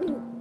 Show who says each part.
Speaker 1: 嗯。